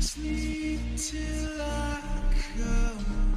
Sleep till I come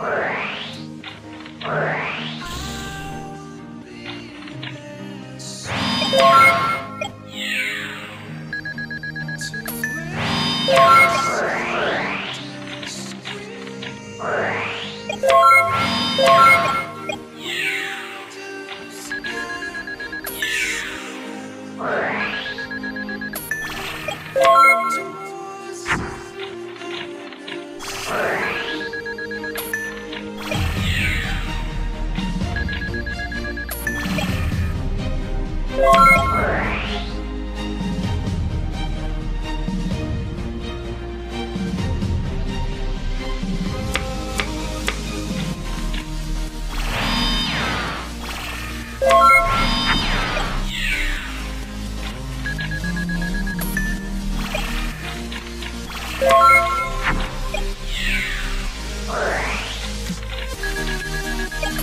All right.